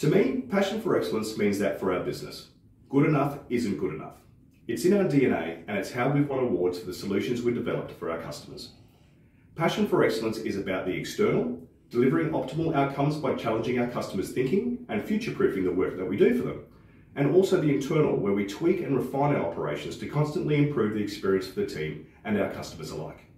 To me, passion for excellence means that for our business. Good enough isn't good enough. It's in our DNA and it's how we've won awards for the solutions we've developed for our customers. Passion for excellence is about the external, delivering optimal outcomes by challenging our customers' thinking and future-proofing the work that we do for them. And also the internal, where we tweak and refine our operations to constantly improve the experience for the team and our customers alike.